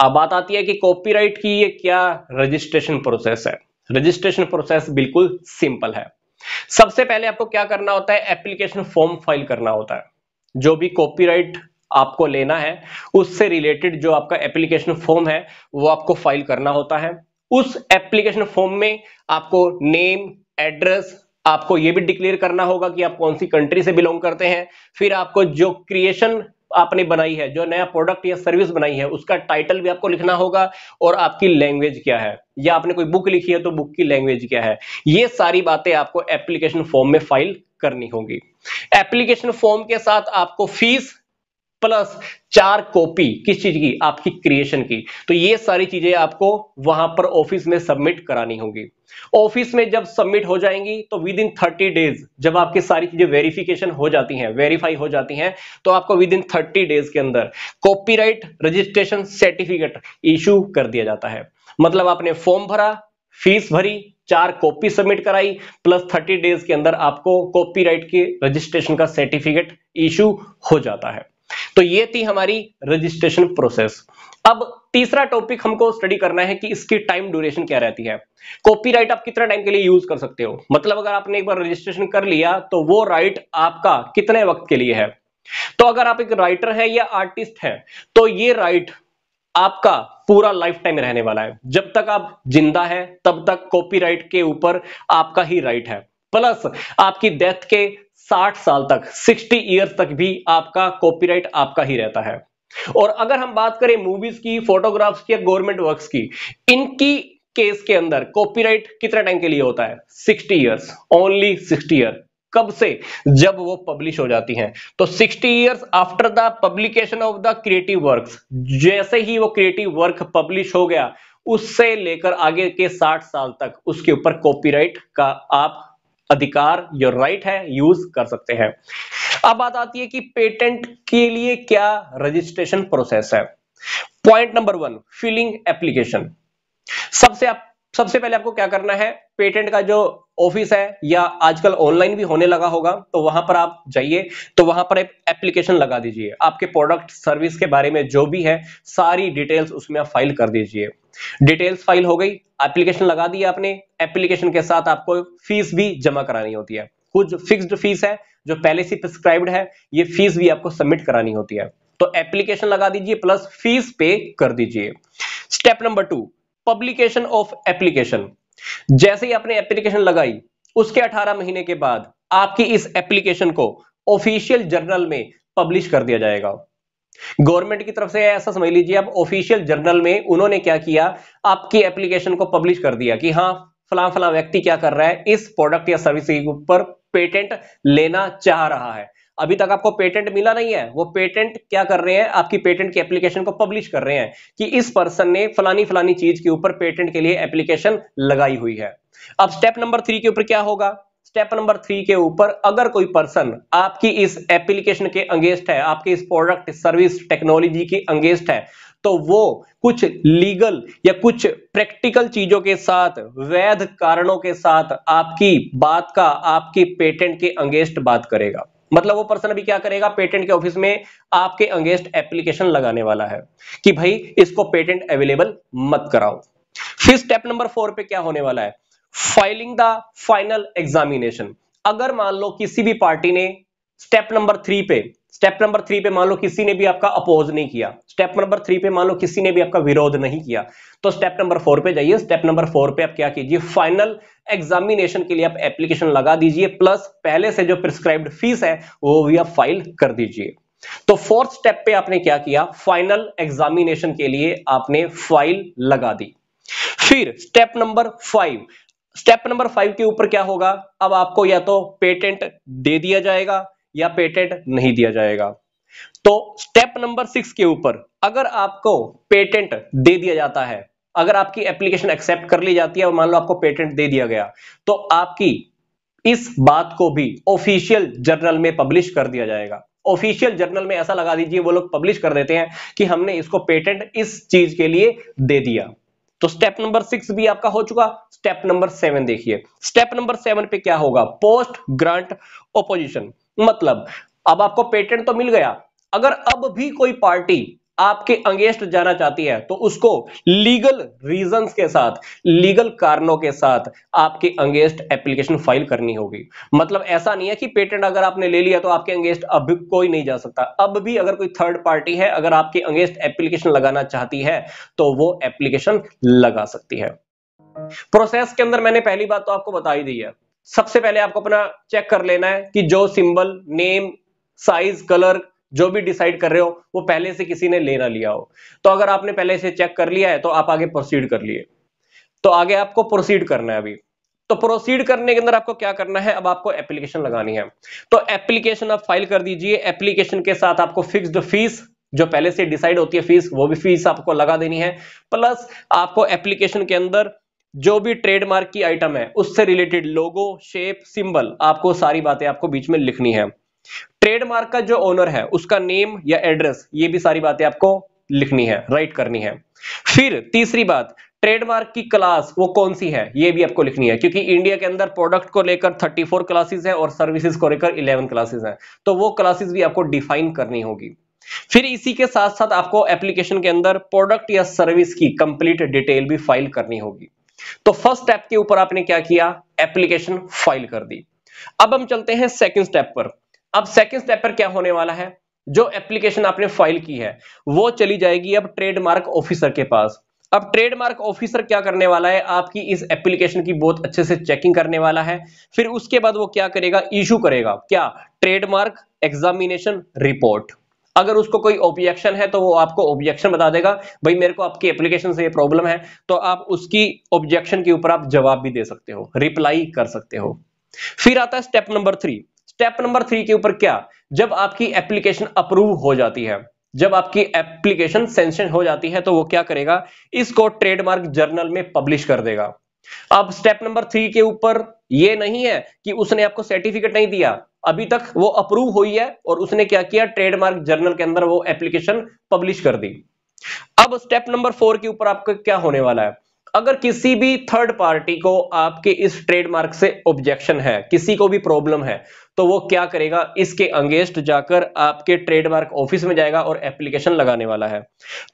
अब बात आती है कि कॉपीराइट की ये क्या रजिस्ट्रेशन प्रोसेस है? रजिस्ट्रेशन प्रोसेस बिल्कुल सिंपल है। सबसे पहले आपको क्या करना होता है? एप्लीकेशन फॉर्म फ़ाइल करना होता है। जो भी कॉपीराइट आपको लेना है, उससे रिलेटेड जो आपका एप्लीकेशन फॉर्म है, वो आपको फ़ाइल करना होता है। उस एप्लीकेशन फॉर्म में आपको नेम एड्रेस आपको ये भी डिक्लेयर करना होगा कि आप कौन सी कंट्री से बिलोंग करते हैं। फिर आपको जो क्रिएशन आपने बनाई है, जो नया प्रोडक्ट या सर्विस बनाई है, उसका टाइटल भी आपको लिखना होगा और आपकी लैंग्वेज क्या है? या आपने कोई बुक लिखी है तो बुक की लैंग्वेज क्या है? ये सारी बातें आपको एप्लीकेशन फॉर्म में फ़ाइल करनी होगी। एप्लीकेशन फॉर्म के साथ आपको फ़ीस प्लस चार कॉपी किस चीज़ की? आपकी क्रिएशन की। तो ये सारी चीज़ें आपको वहाँ पर ऑफ़िस में सबमिट करानी होगी। ऑफ़िस में जब सबमिट हो जाएँगी तो विद इन थर्टी डेज़ जब आपकी सारी चीज़ें वेरिफिकेशन हो जाती हैं वेरीफाई हो जाती हैं तो आपको विद इन थर्टी डेज़ के अंदर कॉपीराइट रजिस्ट्रेशन सर्टिफिकेट इशू कर दिया जाता है। मतलब आपने फॉर्म भरा फ़ीस भरी, चार कॉपी सबमिट कराई प्लस थर्टी डेज़ के अंदर आपको कॉपीराइट के रजिस्ट्रेशन का सर्टिफिकेट इशू हो जाता है। तो ये थी हमारी रजिस्ट्रेशन प्रोसेस अब तीसरा टॉपिक हमको स्टडी करना है कि इसकी टाइम ड्यूरेशन क्या रहती है। कॉपीराइट आप कितना टाइम के लिए यूज़ कर सकते हो? मतलब अगर आपने एक बार रजिस्ट्रेशन कर लिया तो वो राइट आपका कितने वक्त के लिए है? तो अगर आप एक राइटर है या आर्टिस्ट है तो ये राइट आपका पूरा लाइफ टाइम रहने वाला है। जब तक आप ज़िंदा है, तब तक कॉपीराइट के ऊपर आपका ही राइट है। प्लस आपकी डेथ के 60 साल तक 60 ईयर्स तक भी आपका कॉपीराइट आपका ही रहता है। और अगर हम बात करें मूवीज़ की फोटोग्राफ्स की या गवर्नमेंट वर्क्स की, इनकी केस के अंदर कॉपीराइट कितना टाइम के लिए होता है? 60 इयर्स ओनली 60 ईयर कब से? जब वो पब्लिश हो जाती हैं। तो 60 years after the publication of the creative works जैसे ही वो क्रिएटिव वर्क पब्लिश हो गया, उससे लेकर आगे के 60 साल तक उसके ऊपर कॉपीराइट का आप अधिकार जो राइट है यूज़ कर सकते हैं। अब बात आती है कि पेटेंट के लिए क्या रजिस्ट्रेशन प्रोसेस है। Point number one filing application सबसे आप, सबसे पहले आपको क्या करना है? पेटेंट का जो ऑफ़िस है, या आजकल ऑनलाइन भी होने लगा होगा तो वहाँ पर आप जाइए तो वहाँ पर एक एप्लीकेशन लगा दीजिए। आपके प्रोडक्ट सर्विस के बारे में जो भी है, सारी डिटेल्स उसमें आप फ़ाइल कर दीजिए। डिटेल्स फ़ाइल हो गई एप्लीकेशन लगा दी आपने एप्लीकेशन के साथ आपको फ़ीस भी जमा करानी होती है। कुछ फिक्स्ड फ़ीस है, जो पहले से प्रिस्क्राइब्ड है, ये फ़ीस भी आपको सबमिट करानी होती है। तो एप्लीकेशन लगा दीजिए प्लस फ़ीस पे कर दीजिए। Step number two publication of application जैसे ही आपने एप्लीकेशन लगाई, उसके 18 महीने के बाद आपकी इस एप्लीकेशन को ऑफिशियल जर्नल में पब्लिश कर दिया जाएगा। गवर्नमेंट की तरफ़ से ऐसा समझ लीजिए अब ऑफिशियल जर्नल में उन्होंने क्या किया? आपकी एप्लीकेशन को पब्लिश कर दिया कि हाँ फला फला व्यक्ति क्या कर रहा है, इस प्रोडक्ट या सर्विस के ऊपर पेटेंट लेना चाह रहा है। अभी तक आपको पेटेंट मिला नहीं है। वो पेटेंट क्या कर रहे हैं? आपकी पेटेंट की एप्लीकेशन को पब्लिश कर रहे हैं कि इस पर्सन ने फलानी फलानी चीज़ के ऊपर पेटेंट के लिए एप्लीकेशन लगाई हुई है। अब स्टेप नंबर थ्री के ऊपर क्या होगा? स्टेप नंबर थ्री के ऊपर अगर कोई पर्सन आपकी इस एप्लीकेशन के अंगेस्ट है, आपके इस प्रोडक्ट, सर्विस टेक्नोलॉजी के अंगेस्ट है तो वो कुछ लीगल या कुछ प्रैक्टिकल चीज़ों के साथ, वैध कारणों के साथ आपकी बात का, आपके पेटेंट के अंगेस्ट बात करेगा। मतलब वो पर्सन अभी क्या करेगा? पेटेंट के ऑफ़िस में आपके अंगेस्ट एप्लीकेशन लगाने वाला है कि भाई इसको पेटेंट अवेलेबल मत कराओ। फिर स्टेप नंबर फोर पे क्या होने वाला है? फाइलिंग द फाइनल एग्जामिनेशन अगर मान लो किसी भी पार्टी ने स्टेप नंबर थ्री पे स्टेप नंबर थ्री पे मान लो किसी ने भी आपका अपोज नहीं किया स्टेप नंबर थ्री पे मान लो किसी ने भी आपका विरोध नहीं किया तो स्टेप नंबर फोर पे जाइए स्टेप नंबर फोर पे आप क्या कीजिए फाइनल एग्जामिनेशन के लिए आप एप्लीकेशन लगा दीजिए प्लस पहले से जो प्रिस्क्राइब्ड फ़ीस है, वो भी आप फ़ाइल कर दीजिए। तो फोर्थ स्टेप पे आपने क्या किया फाइनल एग्जामिनेशन के लिए आपने फ़ाइल लगा दी। फिर step number five step number five के ऊपर क्या होगा? अब आपको या तो पेटेंट दे दिया जाएगा या पेटेंट नहीं दिया जाएगा। तो स्टेप नंबर सिक्स के ऊपर, अगर आपको पेटेंट दे दिया जाता है, अगर आपकी एप्लीकेशन एक्सेप्ट कर ली जाती है और मान लो आपको पेटेंट दे दिया गया तो आपकी इस बात को भी ऑफिशियल जर्नल में पब्लिश कर दिया जाएगा। ऑफिशियल जर्नल में ऐसा लगा दीजिए, वो लोग पब्लिश कर देते हैं कि हमने इसको पेटेंट इस चीज़ के लिए दे दिया। तो स्टेप नंबर सिक्स भी आपका हो चुका। स्टेप नंबर सेवन देखिए। स्टेप नंबर सेवन पे क्या होगा? पोस्ट ग्रांट ओपोजिशन मतलब अब आपको पेटेंट तो मिल गया। अगर अब भी कोई पार्टी आपके अंगेस्ट जाना चाहती है तो उसको लीगल रीजंस के साथ, लीगल कारणों के साथ आपके अंगेस्ट एप्लीकेशन फ़ाइल करनी होगी। मतलब ऐसा नहीं है कि पेटेंट अगर आपने ले लिया तो आपके अंगेस्ट अब कोई नहीं जा सकता। अब भी अगर कोई थर्ड पार्टी है, अगर आपके अंगेस्ट एप्लीकेशन लगाना चाहती है तो वो एप्लीकेशन लगा सकती है। प्रोसेस के अंदर मैंने पहली बात तो आपको बता ही दी है। सबसे पहले आपको अपना चेक कर लेना है कि जो सिंबल नेम साइज़ कलर जो भी डिसाइड कर रहे हो, वो पहले से किसी ने लेना लिया हो। तो अगर आपने पहले से चेक कर लिया है तो आप आगे प्रोसीड कर लिए। तो आगे आपको प्रोसीड करना है अभी। तो प्रोसीड करने के अंदर आपको क्या करना है? अब आपको एप्लीकेशन लगानी है। तो एप्लीकेशन आप फ़ाइल कर दीजिए। एप्लीकेशन के साथ आपको फिक्स्ड फ़ीस जो पहले से डिसाइड होती है फ़ीस वो भी फ़ीस आपको लगा देनी है। प्लस आपको एप्लीकेशन के अंदर जो भी ट्रेडमार्क की आइटम है, उससे रिलेटेड लोगो शेप सिंबल आपको सारी बातें आपको बीच में लिखनी है। ट्रेडमार्क का जो ओनर है, उसका नेम या एड्रेस ये भी सारी बातें आपको लिखनी है राइट करनी है। फिर तीसरी बात ट्रेडमार्क की क्लास वो कौन सी है, ये भी आपको लिखनी है, क्योंकि इंडिया के अंदर प्रोडक्ट को लेकर 34 क्लासेस है और सर्विसेज़ को लेकर 11 क्लासेस हैं तो वो क्लासेस भी आपको डिफाइन करनी होगी। फिर इसी के साथ साथ आपको एप्लीकेशन के अंदर प्रोडक्ट या सर्विस की कंप्लीट डिटेल भी फ़ाइल करनी होगी। तो फ़र्स्ट स्टेप के ऊपर आपने क्या किया? एप्लीकेशन फ़ाइल कर दी। अब हम चलते हैं सेकंड स्टेप पर। अब सेकंड स्टेप पर क्या होने वाला है? जो एप्लीकेशन आपने फ़ाइल की है, वो चली जाएगी अब ट्रेडमार्क ऑफिसर के पास। अब ट्रेडमार्क ऑफिसर क्या करने वाला है? आपकी इस एप्लीकेशन की बहुत अच्छे से चेकिंग करने वाला है। फिर उसके बाद वो क्या करेगा? इशू करेगा। क्या? ट्रेडमार्क एग्जामिनेशन रिपोर्ट अगर उसको कोई ऑब्जेक्शन है तो वो आपको ऑब्जेक्शन बता देगा, भाई, मेरे को आपकी एप्लीकेशन से ये प्रॉब्लम है। तो आप उसकी ऑब्जेक्शन के ऊपर आप जवाब भी दे सकते हो रिप्लाई कर सकते हो। फिर आता है step number three step number three के ऊपर क्या? जब आपकी एप्लीकेशन अप्रूव हो जाती है, जब आपकी एप्लीकेशन सेंशन हो जाती है तो वो क्या करेगा? इसको ट्रेडमार्क जर्नल में पब्लिश कर देगा। अब स्टेप नंबर थ्री के ऊपर ये नहीं है कि उसने आपको सर्टिफिकेट नहीं दिया। अभी तक वो अप्रूव हुई है और उसने क्या किया? ट्रेडमार्क जर्नल के अंदर वो एप्लीकेशन पब्लिश कर दी। अब स्टेप नंबर फोर के ऊपर आपका क्या होने वाला है? अगर किसी भी थर्ड पार्टी को आपके इस ट्रेडमार्क से ऑब्जेक्शन है, किसी को भी प्रॉब्लम है तो वो क्या करेगा? इसके अंगेस्ट जाकर आपके ट्रेडमार्क ऑफ़िस में जाएगा और एप्लीकेशन लगाने वाला है।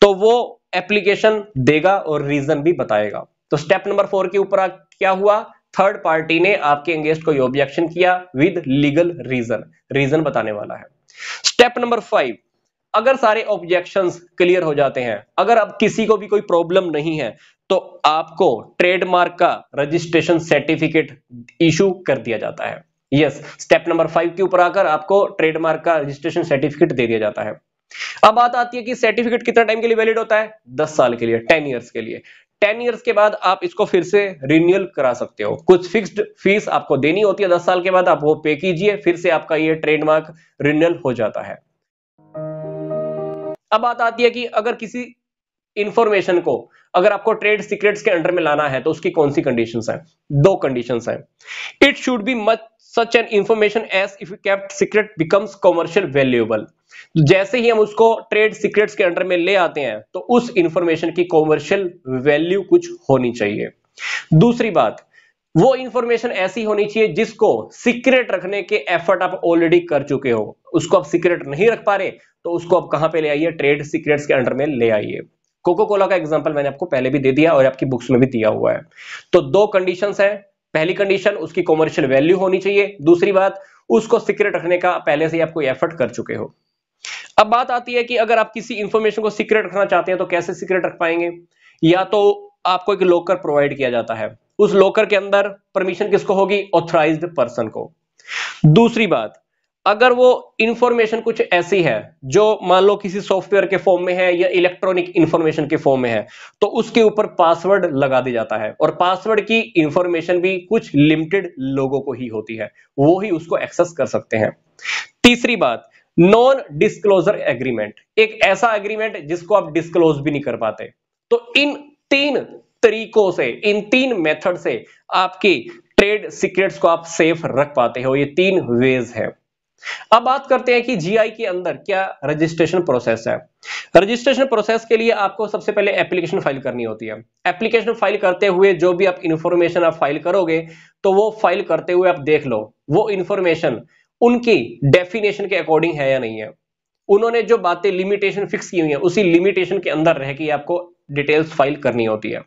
तो वो एप्लीकेशन देगा और रीजन भी बताएगा। तो स्टेप नंबर फोर के ऊपर क्या हुआ? थर्ड पार्टी ने आपके अगेंस्ट कोई ऑब्जेक्शन किया विद लीगल रीजन रीजन बताने वाला है। स्टेप नंबर फाइव अगर सारे ऑब्जेक्शन क्लियर हो जाते हैं, अगर अब किसी को भी कोई प्रॉब्लम नहीं है तो आपको ट्रेडमार्क का रजिस्ट्रेशन सर्टिफिकेट इशू कर दिया जाता है। यस स्टेप नंबर फाइव के ऊपर आकर आपको ट्रेडमार्क का रजिस्ट्रेशन सर्टिफिकेट दे दिया जाता है। अब बात आती है कि सर्टिफिकेट कितना टाइम के लिए वैलिड होता है? दस साल के लिए टेन ईयर्स के लिए। टेन ईयर्स के बाद आप इसको फिर से रिन्यूअल करा सकते हो। कुछ फिक्स्ड फ़ीस आपको देनी होती है दस साल के बाद, आप वो पे कीजिए, फिर से आपका ये ट्रेडमार्क रिन्यूअल हो जाता है। अब बात आती है कि अगर किसी इंफॉर्मेशन को, अगर आपको ट्रेड सीक्रेट्स के अंडर में लाना है तो उसकी कौन सी कंडीशंस हैं? दो कंडीशंस हैं। It should be much such an information as if kept secret becomes commercial valuable जैसे ही हम उसको ट्रेड सीक्रेट्स के अंडर में ले आते हैं तो उस इंफॉर्मेशन की कॉमर्शियल वैल्यू कुछ होनी चाहिए। दूसरी बात, वो इंफॉर्मेशन ऐसी होनी चाहिए जिसको सीक्रेट रखने के एफर्ट आप ऑलरेडी कर चुके हो। उसको आप सीक्रेट नहीं रख पा रहे तो उसको आप कहाँ पे ले आइए? ट्रेड सीक्रेट्स के अंडर में ले आइए। कोको कोला का एग्जांपल मैंने आपको पहले भी दे दिया और आपकी बुक्स में भी दिया हुआ है। तो दो कंडीशंस है। पहली कंडीशन उसकी कॉमर्शियल वैल्यू होनी चाहिए। दूसरी बात, उसको सीक्रेट रखने का पहले से ही आप कोई एफर्ट कर चुके हो। अब बात आती है कि अगर आप किसी इंफॉर्मेशन को सीक्रेट रखना चाहते हैं तो कैसे सीक्रेट रख पाएँगे? या तो आपको एक लॉकर प्रोवाइड किया जाता है। उस लॉकर के अंदर परमिशन किसको होगी? ऑथराइज्ड पर्सन को। दूसरी बात अगर वो इंफॉर्मेशन कुछ ऐसी है, जो मान लो किसी सॉफ्टवेयर के फॉर्म में है या इलेक्ट्रॉनिक इंफॉर्मेशन के फॉर्म में है तो उसके ऊपर पासवर्ड लगा दिया जाता है। और पासवर्ड की इंफॉर्मेशन भी कुछ लिमिटेड लोगों को ही होती है। वो ही उसको एक्सेस कर सकते हैं। तीसरी बात नॉन डिस्क्लोजर एग्रीमेंट एक ऐसा एग्रीमेंट जिसको आप डिस्क्लोज भी नहीं कर पाते। तो इन तीन तरीकों से, इन तीन मेथड से आपकी ट्रेड सीक्रेट्स को आप सेफ़ रख पाते हो। ये तीन वेज है। अब बात करते हैं कि जीआई के अंदर क्या रजिस्ट्रेशन प्रोसेस है। रजिस्ट्रेशन प्रोसेस के लिए आपको सबसे पहले एप्लीकेशन फ़ाइल करनी होती है। एप्लीकेशन फ़ाइल करते हुए जो भी आप इंफॉर्मेशन आप फ़ाइल करोगे तो वो फ़ाइल करते हुए आप देख लो, वो इंफॉर्मेशन उनकी डेफिनेशन के अकॉर्डिंग है या नहीं है। उन्होंने जो बातें लिमिटेशन फिक्स की हुई है, उसी लिमिटेशन के अंदर रह के आपको डिटेल्स फ़ाइल करनी होती है।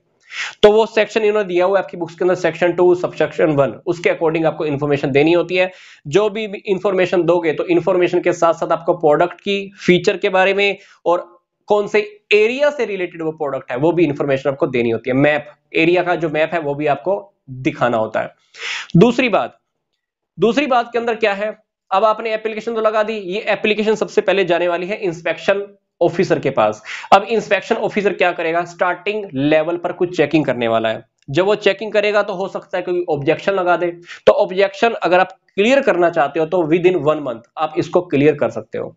तो वो सेक्शन इन्होंने दिया हुआ आपकी बुक्स के अंदर सेक्शन टू सबसेक्शन वन उसके अकॉर्डिंग आपको इन्फॉर्मेशन देनी होती है। जो भी इन्फॉर्मेशन दोगे तो इन्फॉर्मेशन के साथ साथ आपको प्रोडक्ट की फीचर के बारे में और कौन से एरिया से रिलेटेड वो प्रोडक्ट है, वो भी इंफॉर्मेशन आपको देनी होती है। मैप एरिया का जो मैप है, वो भी आपको दिखाना होता है। दूसरी बात दूसरी बात के अंदर क्या है? अब आपने एप्लीकेशन तो लगा दी, ये एप्लीकेशन सबसे पहले जाने वाली है इंस्पेक्शन ऑफिसर के पास। अब इंस्पेक्शन ऑफिसर क्या करेगा? स्टार्टिंग लेवल पर कुछ चेकिंग करने वाला है। जब वो चेकिंग करेगा तो हो सकता है कोई ऑब्जेक्शन लगा दे। तो ऑब्जेक्शन अगर आप क्लियर करना चाहते हो तो विद इन वन मंथ आप इसको क्लियर कर सकते हो।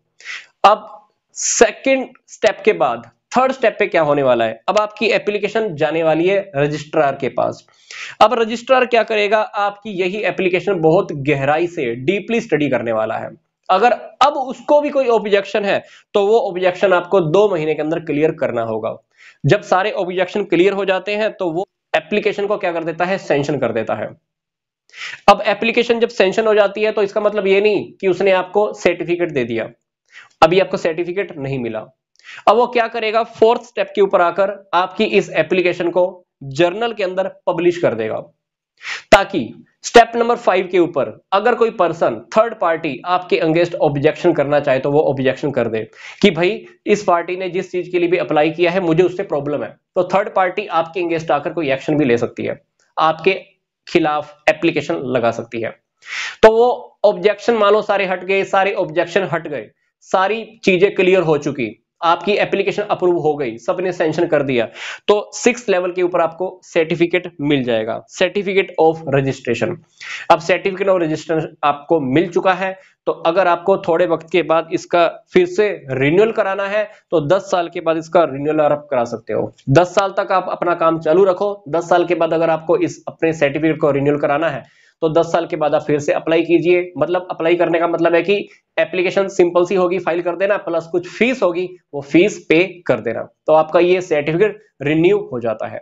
अब सेकेंड स्टेप के बाद थर्ड स्टेप पे क्या होने वाला है? अब आपकी एप्लीकेशन जाने वाली है रजिस्ट्रार के पास। अब रजिस्ट्रार क्या करेगा? आपकी यही एप्लीकेशन बहुत गहराई से डीपली स्टडी करने वाला है। अगर अब उसको भी कोई ऑब्जेक्शन है तो वो ऑब्जेक्शन आपको दो महीने के अंदर क्लियर करना होगा। जब सारे ऑब्जेक्शन क्लियर हो जाते हैं तो वो एप्लीकेशन को क्या कर देता है? सेंशन कर देता है। अब एप्लीकेशन जब सेंशन हो जाती है तो इसका मतलब ये नहीं कि उसने आपको सर्टिफिकेट दे दिया। अभी आपको सर्टिफिकेट नहीं मिला। अब वो क्या करेगा? फोर्थ स्टेप के ऊपर आकर आपकी इस एप्लीकेशन को जर्नल के अंदर पब्लिश कर देगा। ताकि स्टेप नंबर फाइव के ऊपर, अगर कोई पर्सन थर्ड पार्टी आपके अंगेंस्ट ऑब्जेक्शन करना चाहे तो वो ऑब्जेक्शन कर दे कि भाई, इस पार्टी ने जिस चीज़ के लिए भी अप्लाई किया है, मुझे उससे प्रॉब्लम है। तो थर्ड पार्टी आपके अंगेंस्ट आकर कोई एक्शन भी ले सकती है। आपके खिलाफ एप्लीकेशन लगा सकती है। तो वो ऑब्जेक्शन मानो सारे हट गए, सारे ऑब्जेक्शन हट गए, सारी चीज़ें क्लियर हो चुकी। आपकी एप्लीकेशन अप्रूव हो गई, सबने सेंशन कर दिया तो सिक्स लेवल के ऊपर आपको सर्टिफिकेट मिल जाएगा सर्टिफिकेट ऑफ़ रजिस्ट्रेशन अब सर्टिफिकेट ऑफ़ रजिस्ट्रेशन आपको मिल चुका है तो अगर आपको थोड़े वक्त के बाद इसका फिर से रिन्यूअल कराना है तो 10 साल के बाद इसका रिन्यूअल आप करा सकते हो. 10 साल तक आप अपना काम चालू रखो 10 साल के बाद अगर आपको इस अपने सर्टिफिकेट को रिन्यूअल कराना है तो 10 साल के बाद आप फिर से अप्लाई कीजिए। मतलब अप्लाई करने का मतलब है कि एप्लीकेशन सिंपल सी होगी फ़ाइल कर देना प्लस कुछ फ़ीस होगी, वो फ़ीस पे कर देना। तो आपका ये सर्टिफिकेट रिन्यू हो जाता है।